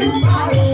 to follow.